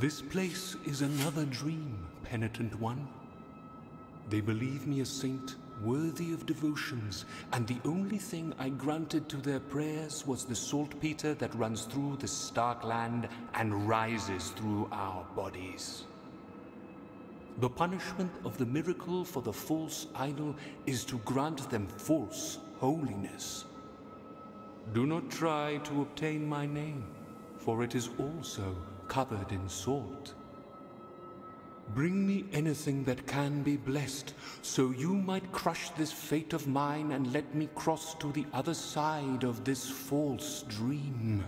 This place is another dream, penitent one. They believe me a saint worthy of devotions, and the only thing I granted to their prayers was the saltpeter that runs through the stark land and rises through our bodies. The punishment of the miracle for the false idol is to grant them false holiness. Do not try to obtain my name, for it is also covered in salt. Bring me anything that can be blessed, so you might crush this fate of mine and let me cross to the other side of this false dream.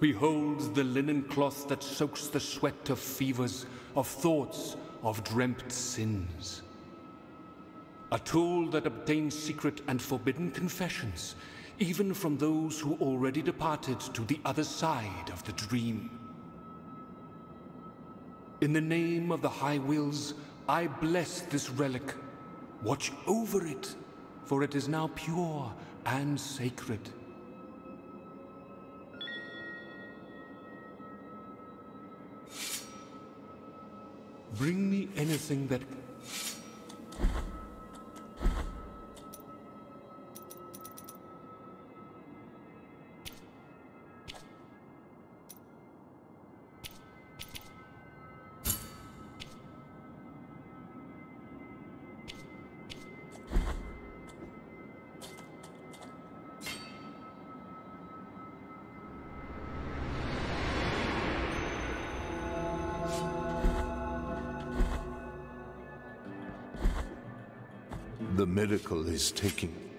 Behold the linen cloth that soaks the sweat of fevers, of thoughts, of dreamt sins. A tool that obtains secret and forbidden confessions, even from those who already departed to the other side of the dream. In the name of the High Wills, I bless this relic. Watch over it, for it is now pure and sacred. Bring me anything that... The miracle is taking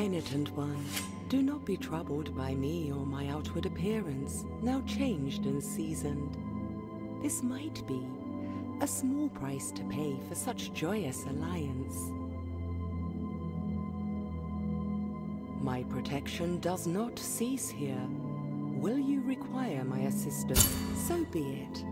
Penitent one, do not be troubled by me or my outward appearance, now changed and seasoned. This might be a small price to pay for such joyous alliance. My protection does not cease here. Will you require my assistance? So be it.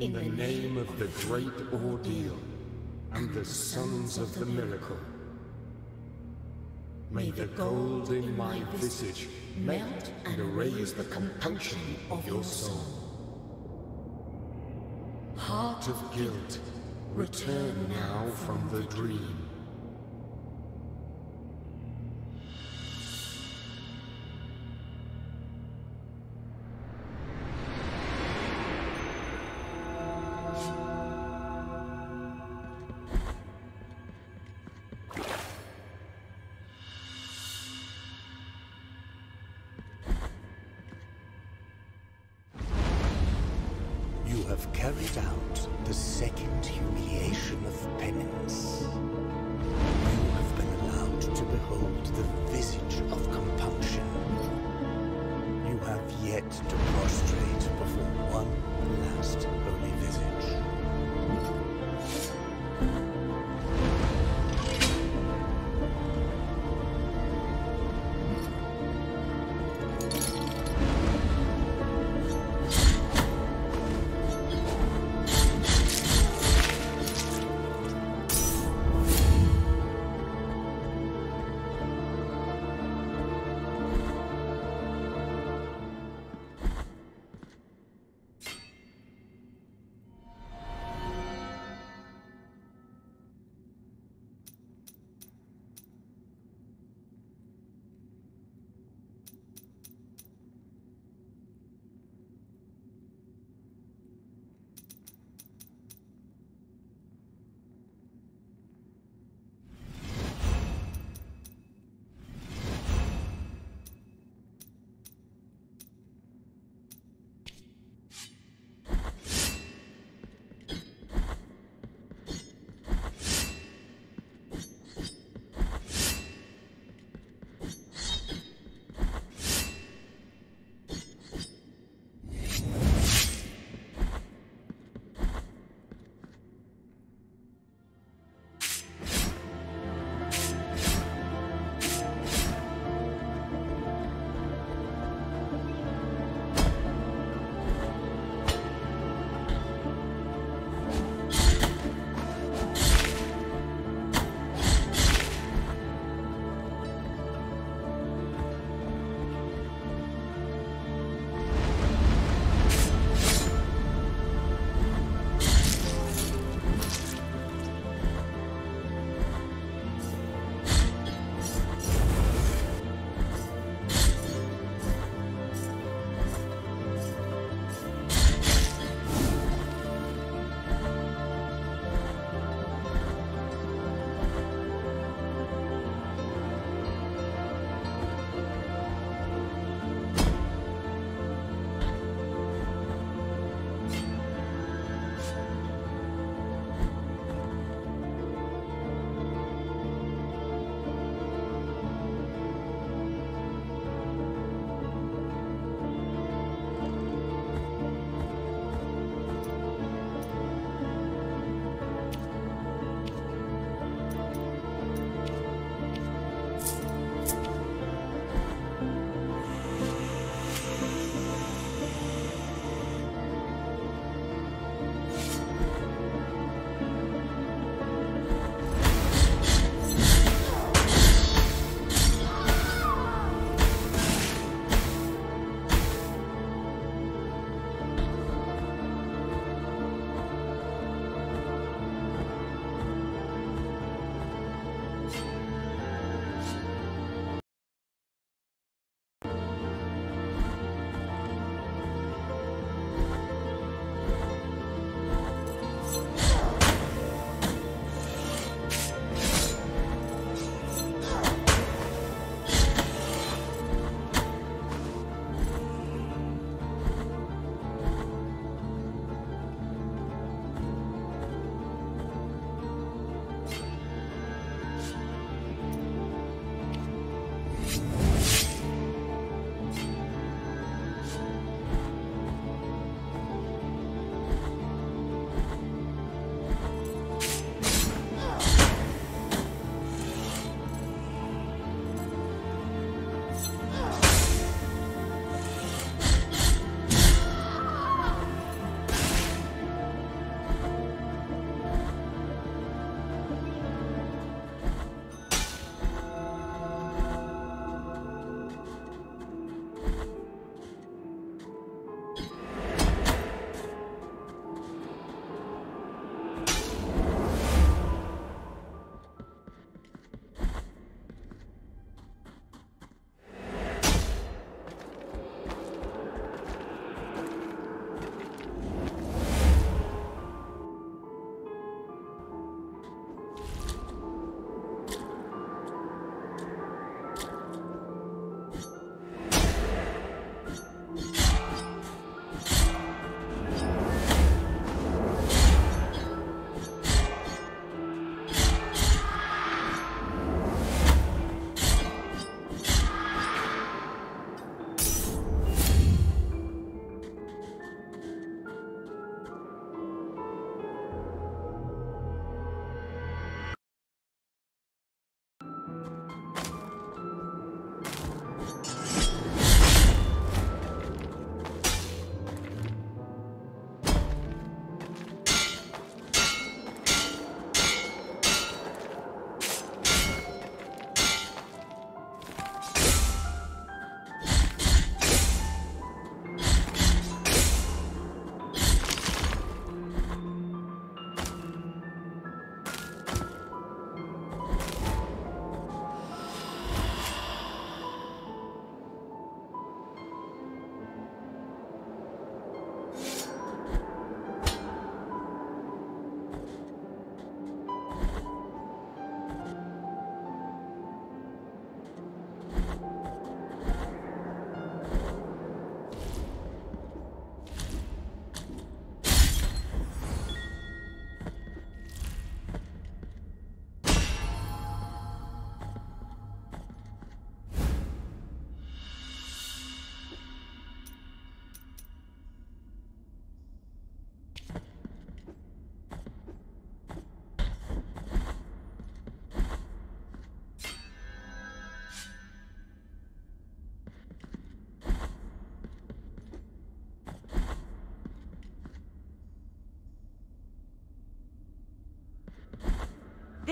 In the name of the great ordeal and the sons of the miracle, may the gold in my visage melt and erase the compunction of your soul. Heart of guilt, return now from the dream. Carried out the second humiliation of penance. You have been allowed to behold the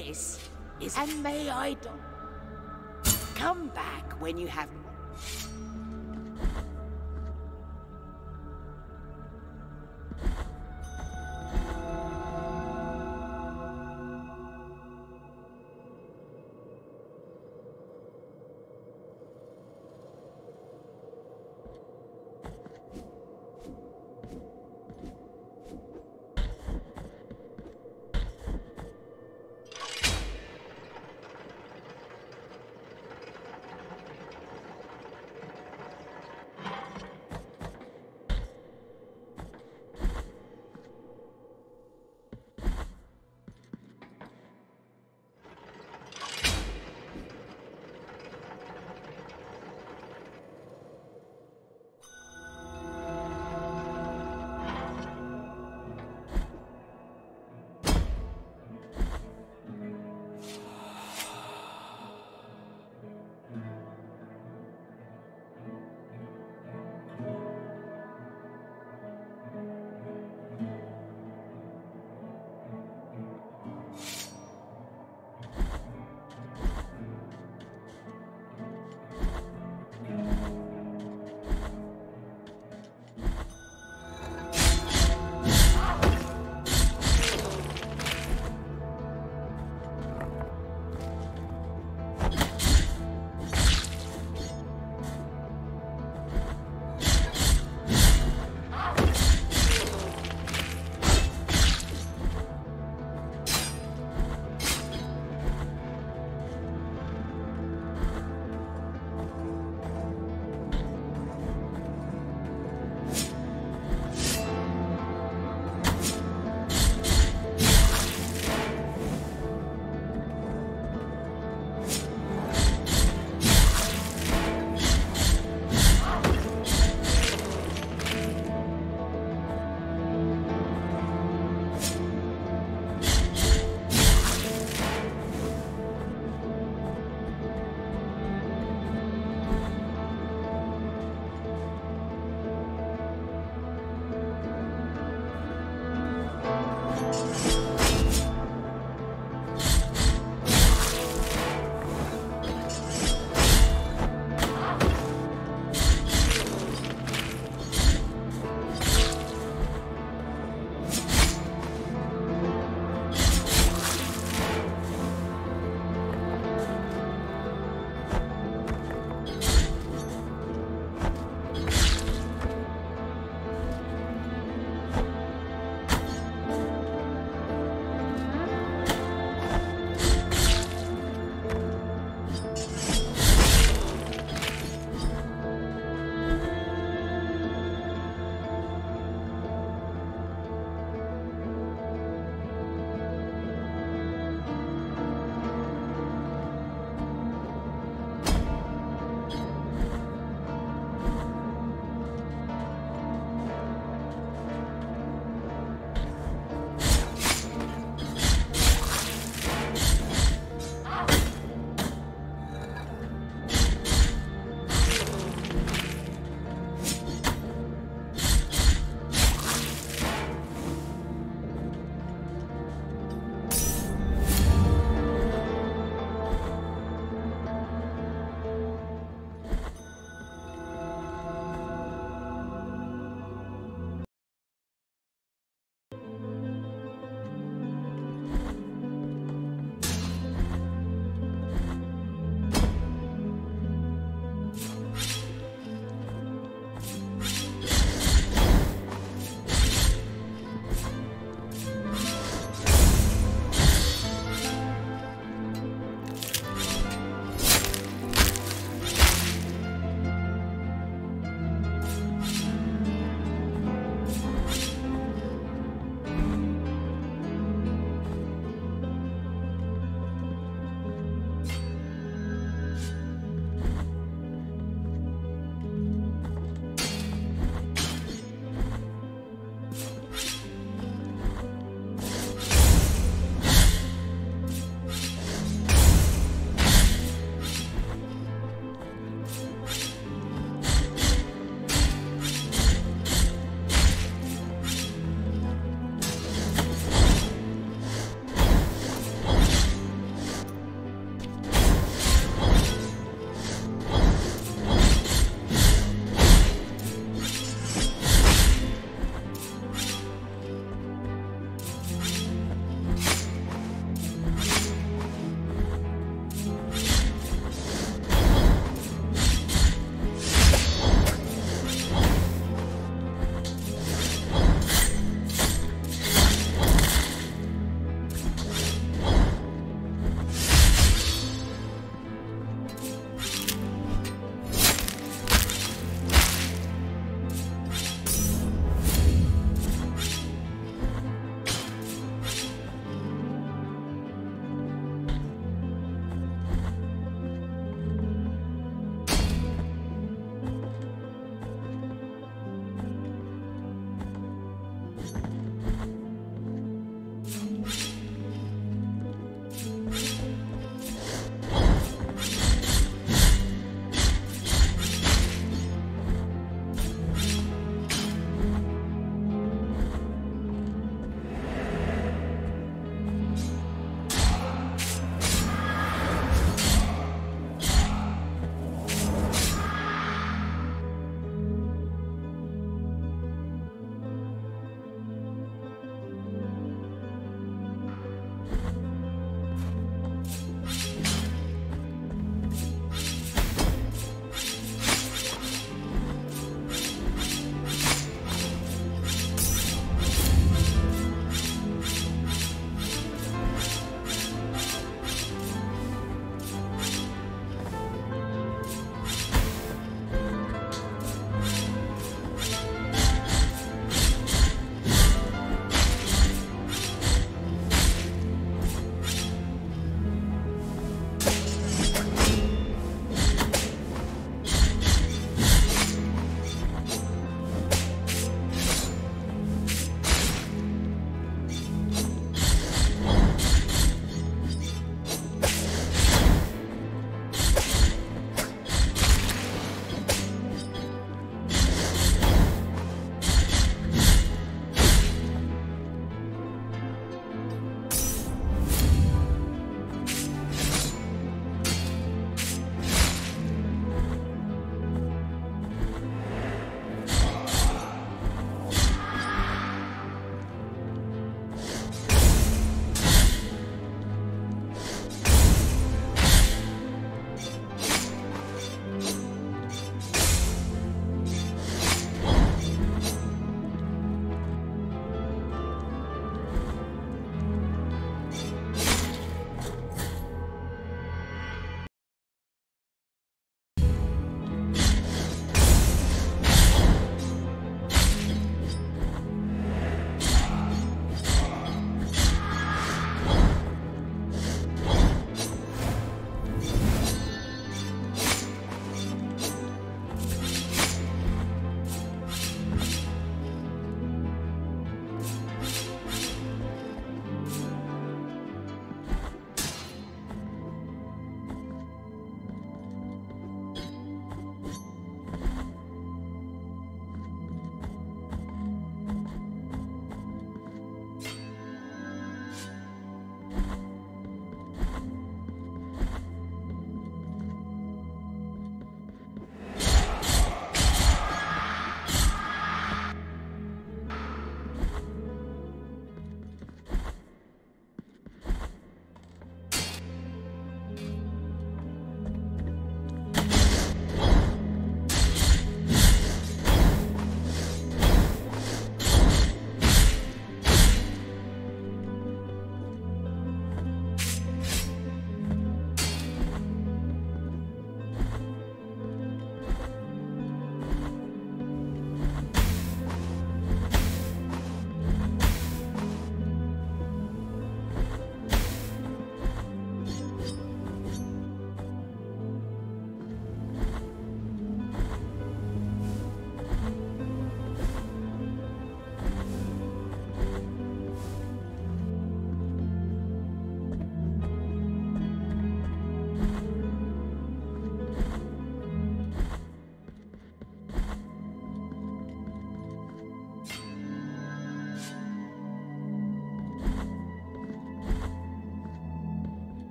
This is... And may I... do... Come back when you have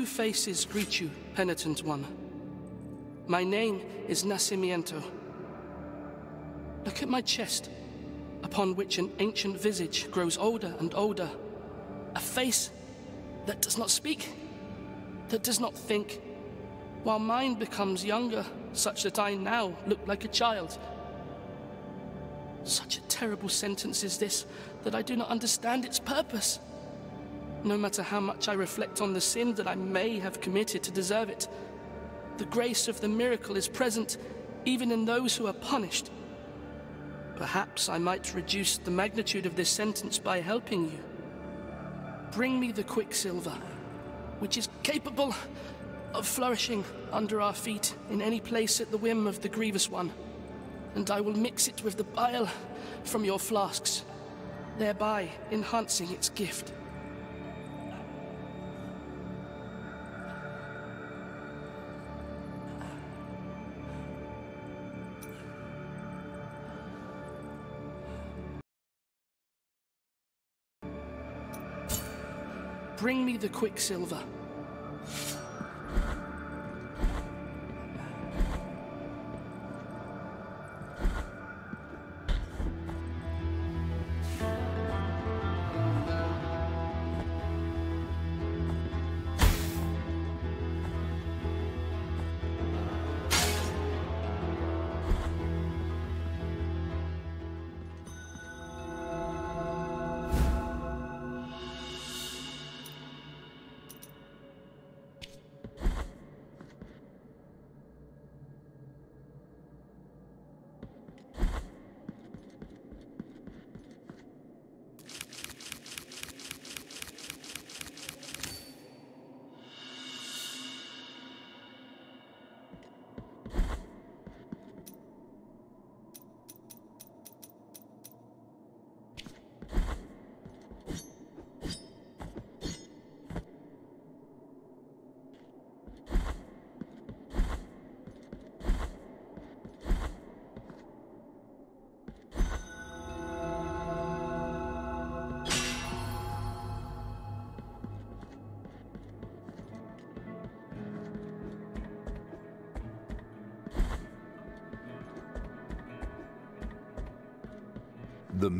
Two faces greet you, penitent one. My name is Nacimiento. Look at my chest, upon which an ancient visage grows older and older. A face that does not speak, that does not think, while mine becomes younger, such that I now look like a child. Such a terrible sentence is this that I do not understand its purpose. No matter how much I reflect on the sin that I may have committed to deserve it, the grace of the miracle is present even in those who are punished. Perhaps I might reduce the magnitude of this sentence by helping you. Bring me the quicksilver, which is capable of flourishing under our feet in any place at the whim of the grievous one, and I will mix it with the bile from your flasks, thereby enhancing its gift. Bring me the quicksilver.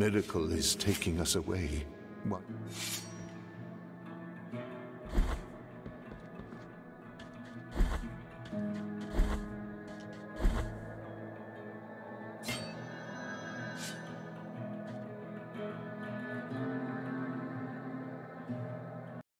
Miracle is taking us away.